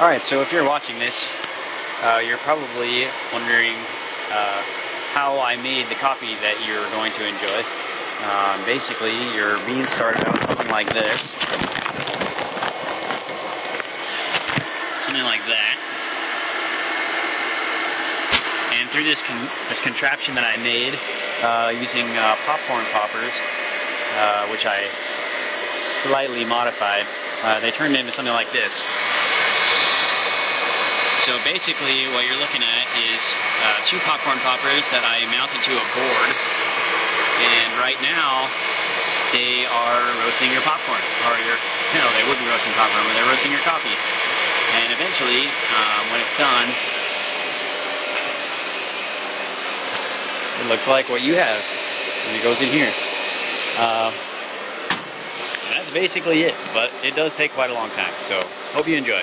Alright, so if you're watching this, uh, you're probably wondering uh, how I made the coffee that you're going to enjoy. Um, basically, your beans started out something like this. Something like that. And through this, con this contraption that I made, uh, using uh, popcorn poppers, uh, which I slightly modified, uh, they turned into something like this. So basically what you're looking at is uh, two popcorn poppers that I mounted to a board. And right now, they are roasting your popcorn. Or your, no, they wouldn't be roasting popcorn, but they're roasting your coffee. And eventually, um, when it's done, it looks like what you have. And it goes in here. Uh, that's basically it, but it does take quite a long time. So, hope you enjoy.